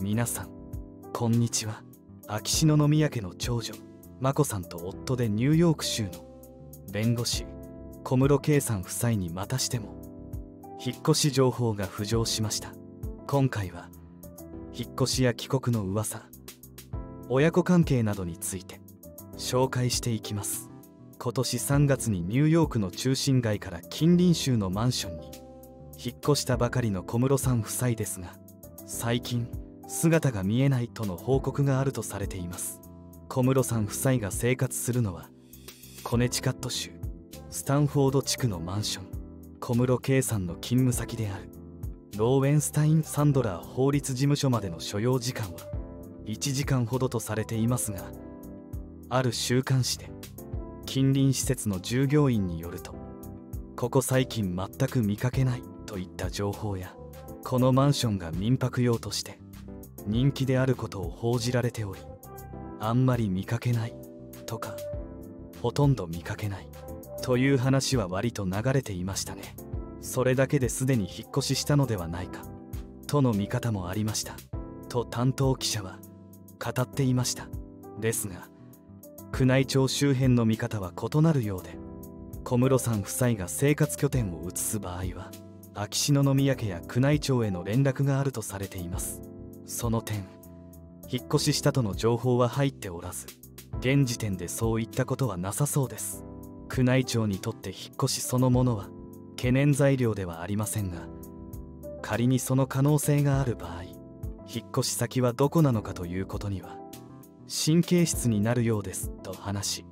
皆さんこんにちは。秋篠宮家の長女眞子さんと夫でニューヨーク州の弁護士小室圭さん夫妻にまたしても引っ越し情報が浮上しました。今回は引っ越しや帰国の噂親子関係などについて紹介していきます。今年3月にニューヨークの中心街から近隣州のマンションに引っ越したばかりの小室さん夫妻ですが最近姿が見えないとの報告があるとされています。小室さん夫妻が生活するのはコネチカット州スタンフォード地区のマンション。小室圭さんの勤務先であるローウェンスタイン・サンドラー法律事務所までの所要時間は1時間ほどとされていますがある週刊誌で近隣施設の従業員によるとここ最近全く見かけないといった情報やこのマンションが民泊用として人気であることを報じられておりあんまり見かけないとかほとんど見かけないという話は割と流れていましたね。それだけですでに引っ越ししたのではないかとの見方もありました。と担当記者は語っていました。ですが宮内庁周辺の見方は異なるようで小室さん夫妻が生活拠点を移す場合は秋篠宮家や宮内庁への連絡があるとされています。その点引っ越ししたとの情報は入っておらず現時点でそういったことはなさそうです。宮内庁にとって引っ越しそのものは懸念材料ではありませんが仮にその可能性がある場合引っ越し先はどこなのかということには神経質になるようですと話し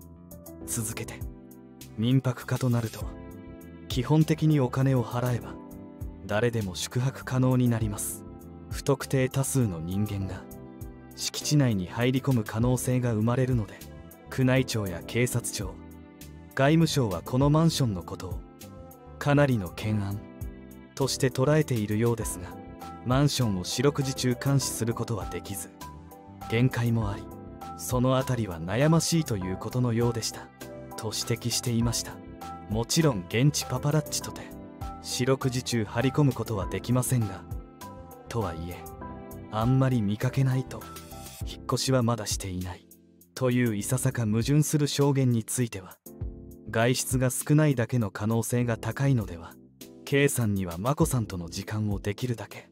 続けて民泊化となると基本的にお金を払えば誰でも宿泊可能になります。不特定多数の人間が敷地内に入り込む可能性が生まれるので宮内庁や警察庁外務省はこのマンションのことをかなりの懸案として捉えているようですがマンションを四六時中監視することはできず限界もありその辺りは悩ましいということのようでしたと指摘していました。もちろん現地パパラッチとて四六時中張り込むことはできませんがとはいえあんまり見かけないと引っ越しはまだしていないといういささか矛盾する証言については外出が少ないだけの可能性が高いのでは K さんには眞子さんとの時間をできるだけ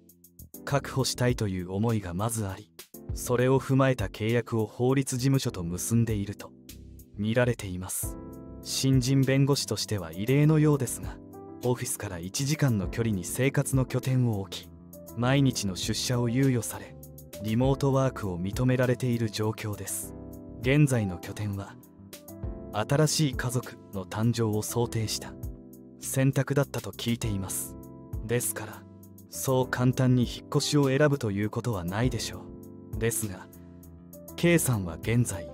確保したいという思いがまずありそれを踏まえた契約を法律事務所と結んでいると見られています。新人弁護士としては異例のようですがオフィスから1時間の距離に生活の拠点を置き毎日の出社を猶予されリモートワークを認められている状況です。現在の拠点は新しい家族の誕生を想定した選択だったと聞いています。ですからそう簡単に引っ越しを選ぶということはないでしょう。ですが K さんは現在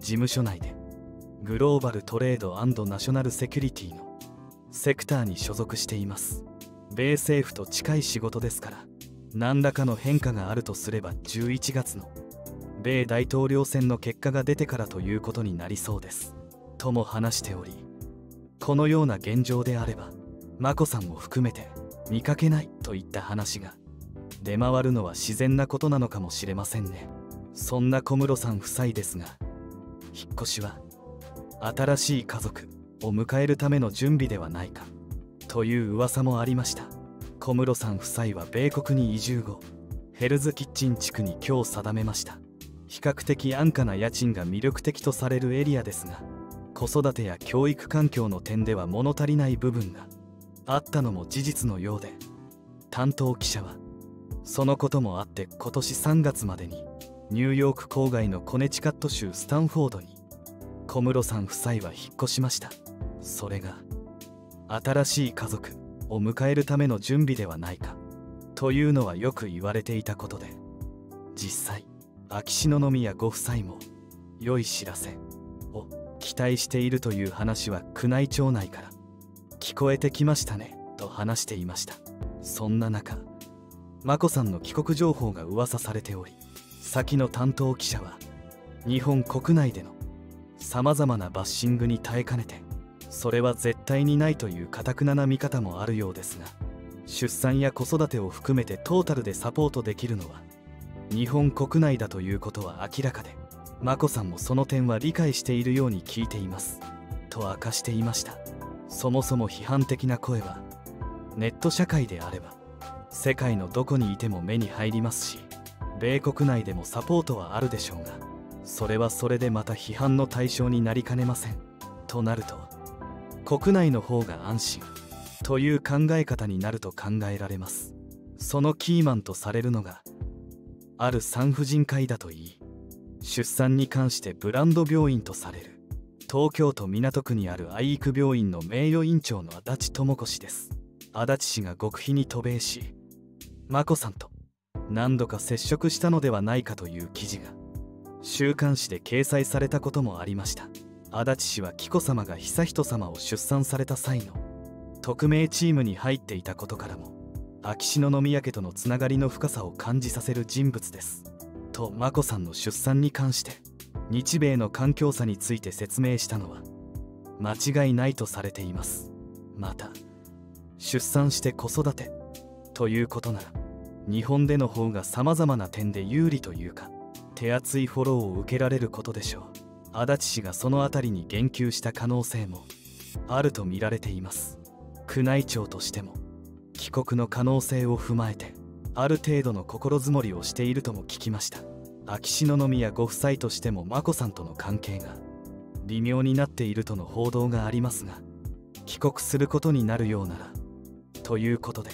事務所内でグローバルトレードナショナルセキュリティのセクターに所属しています。米政府と近い仕事ですから何らかの変化があるとすれば11月の米大統領選の結果が出てからということになりそうです。とも話しておりこのような現状であれば眞子さんも含めて見かけないといった話が出回るのは自然なことなのかもしれませんね。そんな小室さん夫妻ですが引っ越しは新しい家族を迎えるための準備ではないか。という噂もありました。小室さん夫妻は米国に移住後ヘルズキッチン地区に今日定めました。比較的安価な家賃が魅力的とされるエリアですが子育てや教育環境の点では物足りない部分があったのも事実のようで担当記者はそのこともあって今年3月までにニューヨーク郊外のコネチカット州スタンフォードに小室さん夫妻は引っ越しましたそれが新しい家族を迎えるための準備ではないか。というのはよく言われていたことで。実際秋篠宮ご夫妻も良い知らせを期待しているという話は宮内庁内から聞こえてきましたねと話していました。そんな中眞子さんの帰国情報が噂されており先の担当記者は日本国内でのさまざまなバッシングに耐えかねてそれは絶対にないというかたくなな見方もあるようですが出産や子育てを含めてトータルでサポートできるのは日本国内だということは明らかで眞子さんもその点は理解しているように聞いていますと明かしていました。そもそも批判的な声はネット社会であれば世界のどこにいても目に入りますし米国内でもサポートはあるでしょうがそれはそれでまた批判の対象になりかねませんとなると国内の方が安心という考え方になると考えられます。そのキーマンとされるのがある産婦人科医だといい。出産に関してブランド病院とされる。東京都港区にある愛育病院の名誉院長の足立智子氏です。足立氏が極秘に渡米し眞子さんと何度か接触したのではないかという記事が週刊誌で掲載されたこともありました。足立氏は紀子さまが悠仁さまを出産された際の匿名チームに入っていたことからも秋篠宮家とのつながりの深さを感じさせる人物です。と眞子さんの出産に関して日米の環境差について説明したのは間違いないとされています。また出産して子育てということなら日本での方がさまざまな点で有利というか手厚いフォローを受けられることでしょう。足立氏がその辺りに言及した可能性もあると見られています。宮内庁としても帰国の可能性を踏まえてある程度の心づもりをしているとも聞きました。秋篠宮ご夫妻としても眞子さんとの関係が微妙になっているとの報道がありますが帰国することになるようならということで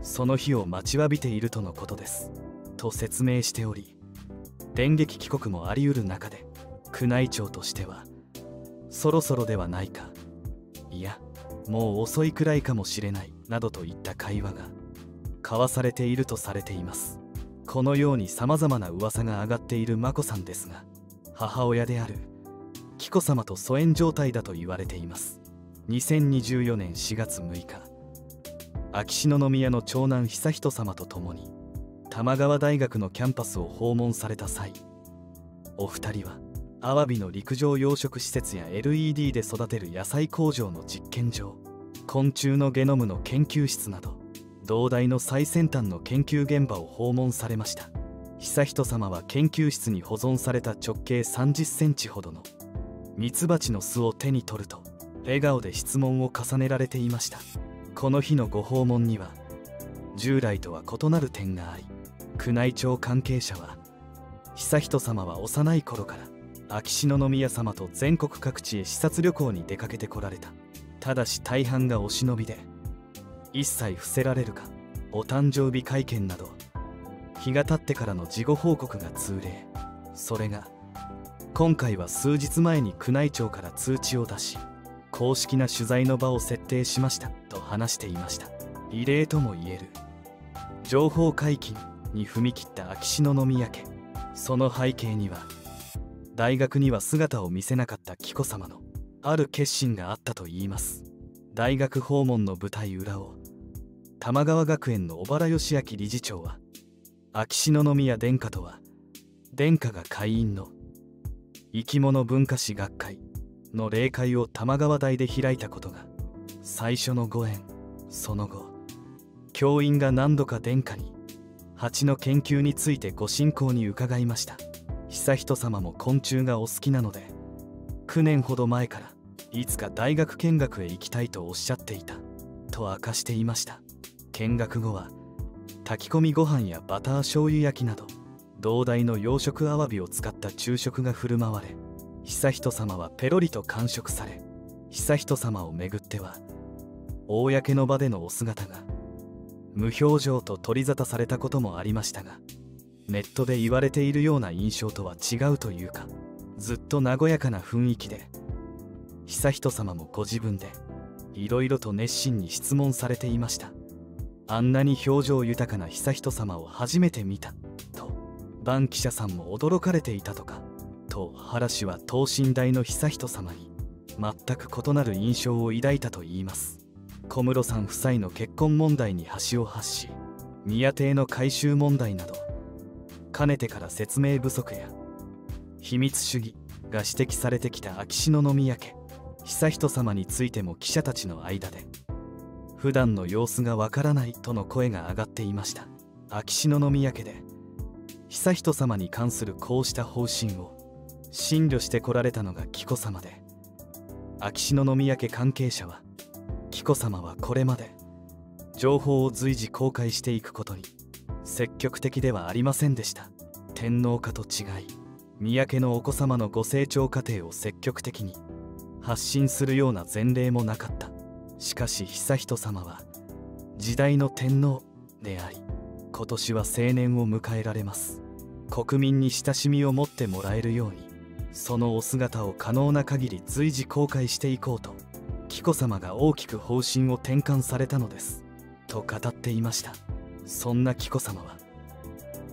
その日を待ちわびているとのことです。と説明しており電撃帰国もあり得る中で宮内庁としてはそろそろではないか。いやもう遅いくらいかもしれないなどといった会話が交わされているとされています。このようにさまざまな噂が上がっている眞子さんですが母親である紀子さまと疎遠状態だと言われています。2024年4月6日秋篠宮の長男悠仁さまと共に玉川大学のキャンパスを訪問された際お二人はアワビの陸上養殖施設や LED で育てる野菜工場の実験場昆虫のゲノムの研究室など同大の最先端の研究現場を訪問されました。悠仁さまは研究室に保存された直径30センチほどのミツバチの巣を手に取ると笑顔で質問を重ねられていました。この日のご訪問には従来とは異なる点があり宮内庁関係者は悠仁さまは幼い頃から秋篠宮さまと全国各地へ視察旅行に出かけてこられた。ただし大半がお忍びで。一切伏せられるか。お誕生日会見など。日が経ってからの事後報告が通例。それが今回は数日前に宮内庁から通知を出し公式な取材の場を設定しました。と話していました。異例ともいえる。情報解禁に踏み切った秋篠宮家。その背景には大学には姿を見せなかった紀子さまのある決心があったといいます。大学訪問の舞台裏を玉川学園の小原義明理事長は秋篠宮殿下とは殿下が会員の生き物文化史学会の例会を玉川大で開いたことが最初のご縁その後教員が何度か殿下に蜂の研究についてご進行に伺いました。悠仁さまも昆虫がお好きなので9年ほど前からいつか大学見学へ行きたいとおっしゃっていたと明かしていました。見学後は炊き込みご飯やバター醤油焼きなど同大の養殖アワビを使った昼食が振る舞われ悠仁さまはペロリと完食され悠仁さまをめぐっては公の場でのお姿が無表情と取り沙汰されたこともありましたがネットで言われているような印象とは違うというかずっと和やかな雰囲気で悠仁さまもご自分でいろいろと熱心に質問されていました。あんなに表情豊かな悠仁さまを初めて見たとバン記者さんも驚かれていたとかと原氏は等身大の悠仁さまに全く異なる印象を抱いたといいます。小室さん夫妻の結婚問題に端を発し宮邸の改修問題などかねてから説明不足や秘密主義が指摘されてきた秋篠宮家悠仁さまについても記者たちの間で普段の様子がわからないとの声が上がっていました。秋篠宮家で悠仁さまに関するこうした方針を審慮してこられたのが紀子さまで秋篠宮家関係者は紀子さまはこれまで情報を随時公開していくことに積極的ではありませんでした。天皇家と違い宮家のお子様のご成長過程を積極的に発信するような前例もなかった。しかし悠仁さまは時代の天皇であり今年は青年を迎えられます。国民に親しみを持ってもらえるようにそのお姿を可能な限り随時公開していこうと紀子さまが大きく方針を転換されたのです。と語っていました。そんな紀子さまは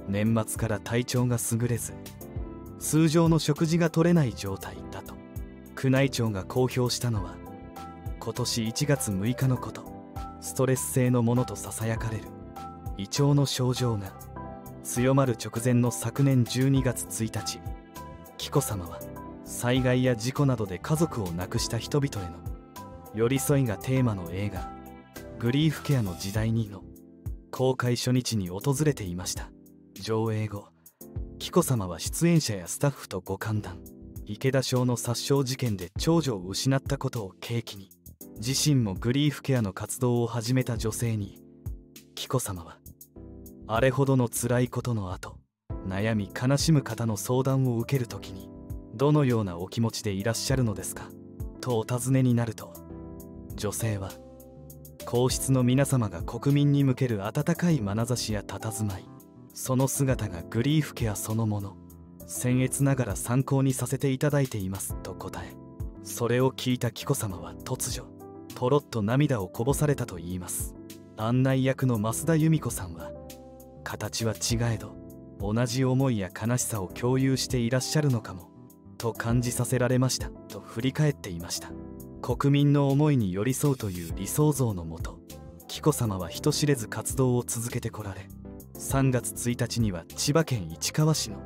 年末から体調が優れず通常の食事が取れない状態だと宮内庁が公表したのは今年1月6日のことストレス性のものとささやかれる胃腸の症状が強まる直前の昨年12月1日紀子さまは災害や事故などで家族を亡くした人々への寄り添いがテーマの映画「グリーフケアの時代に」の公開初日に訪れていました。上映後紀子さまは出演者やスタッフとご歓談。池田省の殺傷事件で長女を失ったことを契機に自身もグリーフケアの活動を始めた女性に紀子さまはあれほどの辛いことの後悩み悲しむ方の相談を受ける時にどのようなお気持ちでいらっしゃるのですか？とお尋ねになると女性は皇室の皆様が国民に向ける温かい眼差しや佇まいその姿がグリーフケアそのもの僭越ながら参考にさせていただいていますと答えそれを聞いた紀子さまは突如ポロッと涙をこぼされたといいます。案内役の増田由美子さんは形は違えど同じ思いや悲しさを共有していらっしゃるのかもと感じさせられましたと振り返っていました。国民の思いに寄り添うという理想像のもと紀子さまは人知れず活動を続けてこられ3月1日には千葉県市川市の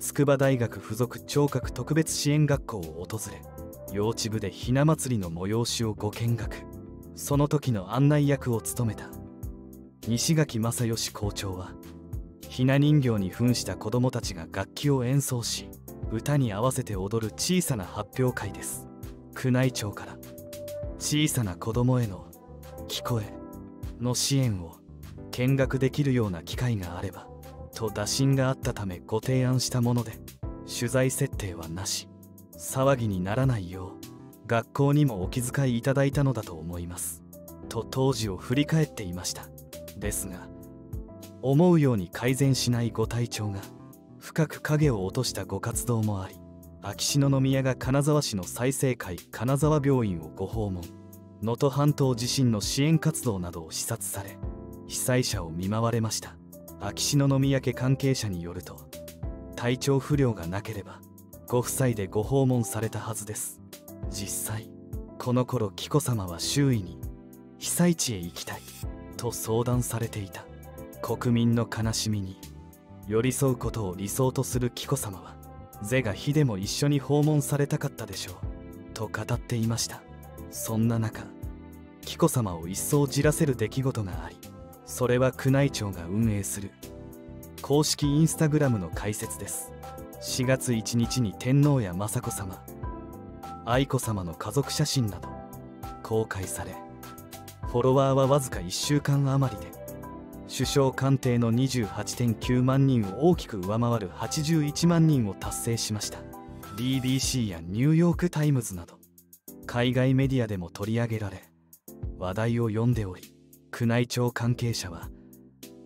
筑波大学附属聴覚特別支援学校を訪れ幼稚部でひな祭りの催しをご見学。その時の案内役を務めた。西垣正義校長はひな人形に扮した子どもたちが楽器を演奏し歌に合わせて踊る小さな発表会です。宮内庁から小さな子どもへの聞こえの支援を見学できるような機会があればと打診があったためご提案したもので取材設定はなし騒ぎにならないよう学校にもお気遣いいただいたのだと思います。と当時を振り返っていました。ですが思うように改善しないご体調が深く影を落としたご活動もあり秋篠宮が金沢市の再生会金沢病院をご訪問。能登半島地震の支援活動などを視察され被災者を見舞われました。秋篠宮家関係者によると体調不良がなければご夫妻でご訪問されたはずです。実際この頃紀子さまは周囲に被災地へ行きたいと相談されていた。国民の悲しみに寄り添うことを理想とする紀子さまは是が非でも一緒に訪問されたかったでしょう。と語っていました。そんな中紀子さまを一層じらせる出来事がありそれは宮内庁が運営する。公式インスタグラムの開設です。4月1日に天皇や雅子さま愛子さまの家族写真など公開されフォロワーはわずか1週間余りで首相官邸の28.9万人を大きく上回る81万人を達成しました。BBC やニューヨーク・タイムズなど海外メディアでも取り上げられ話題を呼んでおり宮内庁関係者は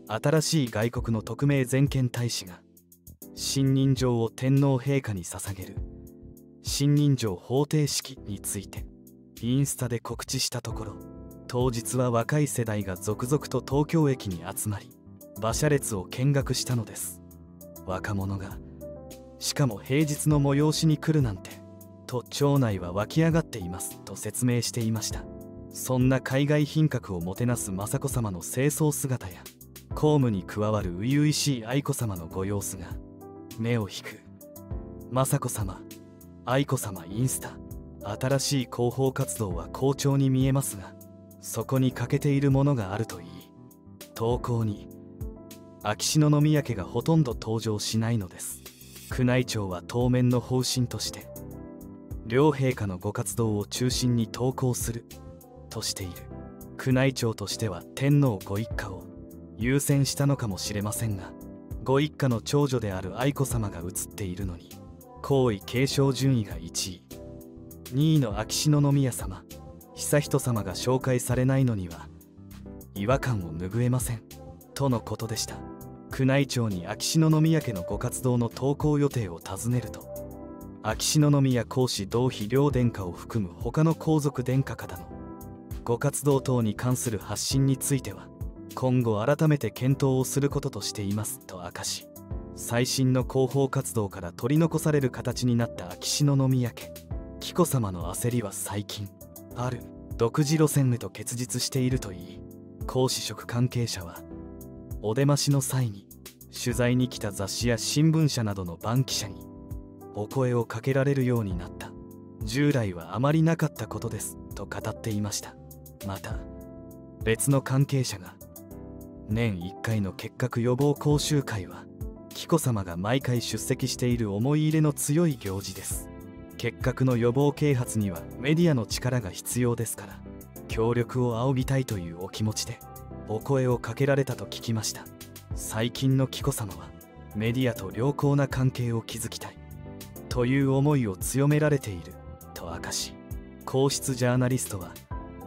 新しい外国の特命全権大使が信任状を天皇陛下に捧げる信任状法定式についてインスタで告知したところ当日は若い世代が続々と東京駅に集まり馬車列を見学したのです。若者がしかも平日の催しに来るなんてと町内は湧き上がっていますと説明していました。そんな海外品格をもてなす雅子さまの清掃姿や公務に加わる初々しい愛子さまのご様子が目を引く。雅子さま愛子さまインスタ新しい広報活動は好調に見えますがそこに欠けているものがあるといい。投稿に秋篠宮家がほとんど登場しないのです。宮内庁は当面の方針として両陛下のご活動を中心に投稿するとしている。宮内庁としては天皇ご一家を優先したのかもしれませんがご一家の長女である愛子さまが写っているのに皇位継承順位が1位。2位の秋篠宮さま悠仁さまが紹介されないのには違和感を拭えませんとのことでした宮内庁に秋篠宮家のご活動の投稿予定を尋ねると秋篠宮皇嗣同妃両殿下を含む他の皇族殿下方のご活動等に関する発信については今後改めて検討をすることとしていますと明かし最新の広報活動から取り残される形になった秋篠宮家紀子さまの焦りは最近ある独自路線へと結実しているといい講師職関係者はお出ましの際に取材に来た雑誌や新聞社などの番記者にお声をかけられるようになった。従来はあまりなかったことです。と語っていました。また別の関係者が年1回の結核予防講習会は紀子さまが毎回出席している思い入れの強い行事です。結核の予防啓発にはメディアの力が必要ですから協力を仰ぎたいというお気持ちでお声をかけられたと聞きました。最近の紀子さまはメディアと良好な関係を築きたいという思いを強められていると明かし皇室ジャーナリストは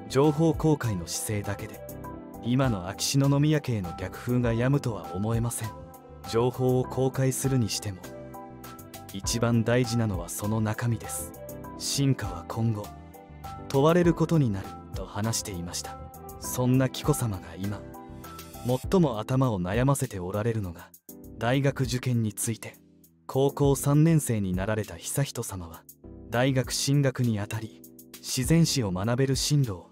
情報公開の姿勢だけで今の秋篠宮家への逆風が止むとは思えません。情報を公開するにしても一番大事なのはその中身です。進化は今後問われることになると話していました。そんな紀子さまが今最も頭を悩ませておられるのが大学受験について。高校3年生になられた悠仁さまは大学進学にあたり自然史を学べる進路を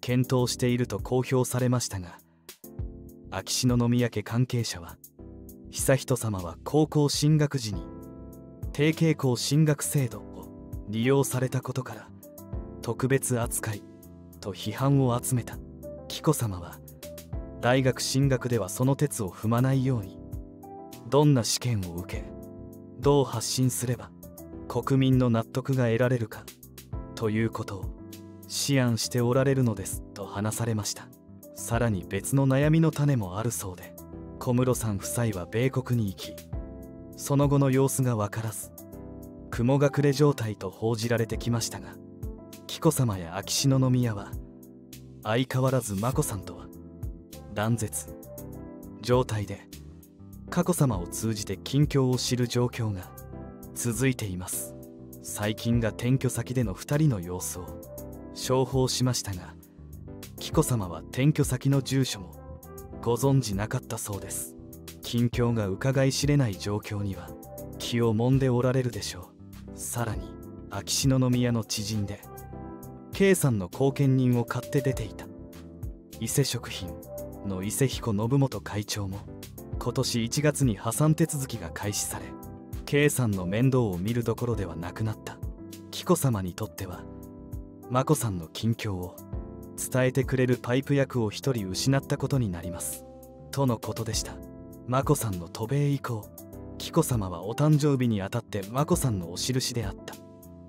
検討していると公表されましたが秋篠宮家関係者は悠仁さまは高校進学時に低傾向進学制度を利用されたことから特別扱いと批判を集めた紀子さまは大学進学ではその鉄を踏まないようにどんな試験を受けどう発信すれば国民の納得が得られるかということを思案しておられるのですと話されました。さらに別の悩みの種もあるそうで小室さん夫妻は米国に行きその後の様子が分からず雲隠れ状態と報じられてきましたが紀子さまや秋篠宮は相変わらず眞子さんとは断絶状態で佳子さまを通じて近況を知る状況が続いています。最近が転居先での2人の様子を商報しましたが紀子さまは転居先の住所もご存じなかったそうです。近況が伺い知れない状況には気をもんでおられるでしょう。さらに秋篠宮の知人で K さんの後見人を買って出ていた。伊勢食品の伊勢彦信元会長も今年1月に破産手続きが開始され K さんの面倒を見るどころではなくなった。紀子さまにとっては眞子さんの近況を伝えてくれるパイプ役を一人失ったことになります。とのことでした。眞子さんの渡米以降紀子さまはお誕生日にあたって眞子さんのお印であった。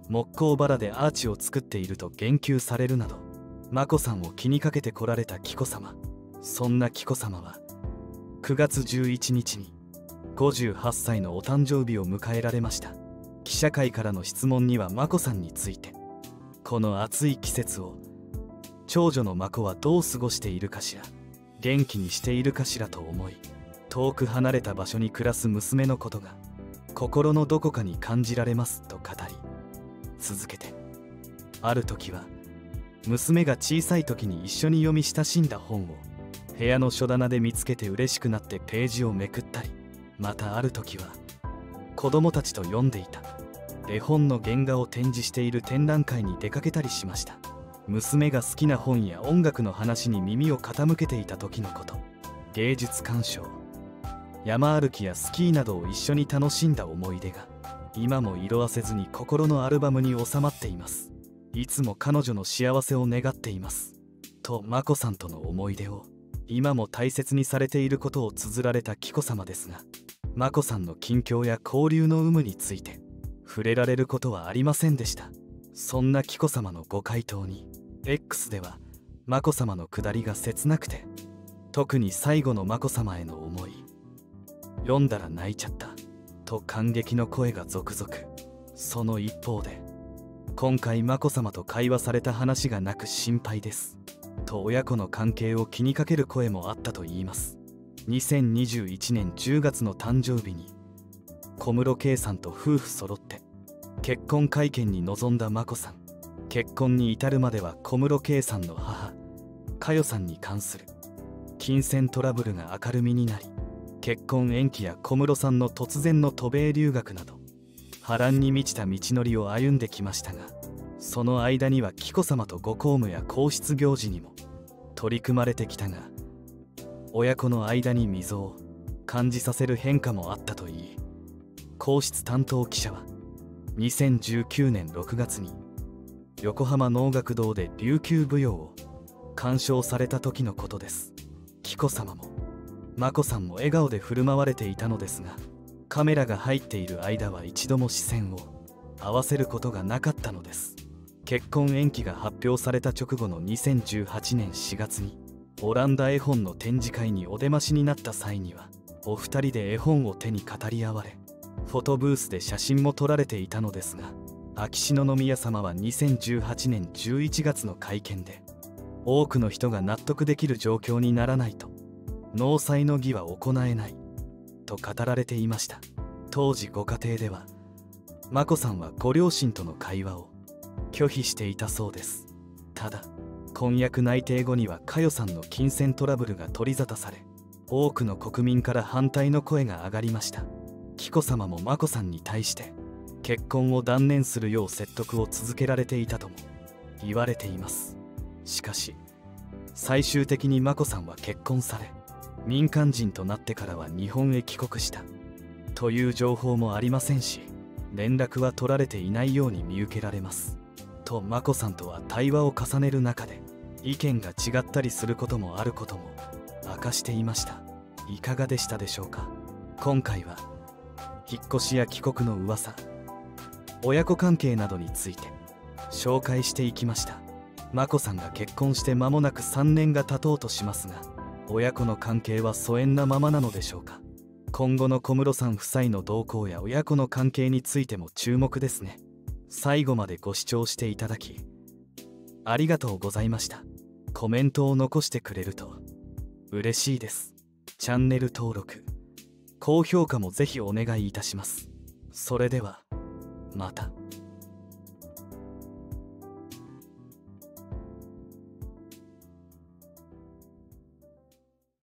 木工バラでアーチを作っていると言及されるなど眞子さんを気にかけてこられた紀子さまそんな紀子さまは9月11日に58歳のお誕生日を迎えられました。記者会からの質問には眞子さんについてこの暑い季節を長女の眞子はどう過ごしているかしら元気にしているかしらと思い遠く離れた場所に暮らす娘のことが心のどこかに感じられますと語り続けてある時は娘が小さい時に一緒に読み親しんだ本を部屋の書棚で見つけて嬉しくなってページをめくったりまたある時は子供たちと読んでいた絵本の原画を展示している展覧会に出かけたりしました。娘が好きな本や音楽の話に耳を傾けていた時のこと。芸術鑑賞。山歩きやスキーなどを一緒に楽しんだ思い出が今も色あせずに心のアルバムに収まっています。いつも彼女の幸せを願っています。と眞子さんとの思い出を今も大切にされていることを綴られた紀子さまですが眞子さんの近況や交流の有無について触れられることはありませんでした。そんな紀子さまのご回答に X では眞子さまの下りが切なくて特に最後の眞子さまへの思い読んだら泣いちゃった。と感激の声が続々。その一方で今回眞子さまと会話された話がなく心配です。と親子の関係を気にかける声もあったといいます。2021年10月の誕生日に小室圭さんと夫婦揃って結婚会見に臨んだ眞子さん。結婚に至るまでは小室圭さんの母佳代さんに関する金銭トラブルが明るみになり結婚延期や小室さんの突然の渡米留学など波乱に満ちた道のりを歩んできましたがその間には紀子さまとご公務や皇室行事にも取り組まれてきたが親子の間に溝を感じさせる変化もあったといい皇室担当記者は2019年6月に横浜能楽堂で琉球舞踊を鑑賞された時のことです。紀子さまも眞子さんも笑顔で振る舞われていたのですがカメラが入っている間は一度も視線を合わせることがなかったのです。結婚延期が発表された直後の2018年4月にオランダ絵本の展示会にお出ましになった際にはお二人で絵本を手に語り合われフォトブースで写真も撮られていたのですが秋篠宮さまは2018年11月の会見で多くの人が納得できる状況にならないと納采の儀は行えない。と語られていました。当時ご家庭では眞子さんはご両親との会話を拒否していたそうです。ただ婚約内定後には佳代さんの金銭トラブルが取り沙汰され多くの国民から反対の声が上がりました。紀子さまも眞子さんに対して結婚を断念するよう説得を続けられていたとも言われています。しかし最終的に眞子さんは結婚され民間人となってからは日本へ帰国した。という情報もありませんし連絡は取られていないように見受けられます。と眞子さんとは対話を重ねる中で意見が違ったりすることもあることも明かしていました。いかがでしたでしょうか？今回は引っ越しや帰国の噂親子関係などについて紹介していきました。眞子さんが結婚して間もなく3年が経とうとしますが親子の関係は疎遠なままなのでしょうか？今後の小室さん夫妻の動向や親子の関係についても注目ですね。最後までご視聴していただきありがとうございました。コメントを残してくれると嬉しいです。チャンネル登録高評価もぜひお願いいたします。それではまた。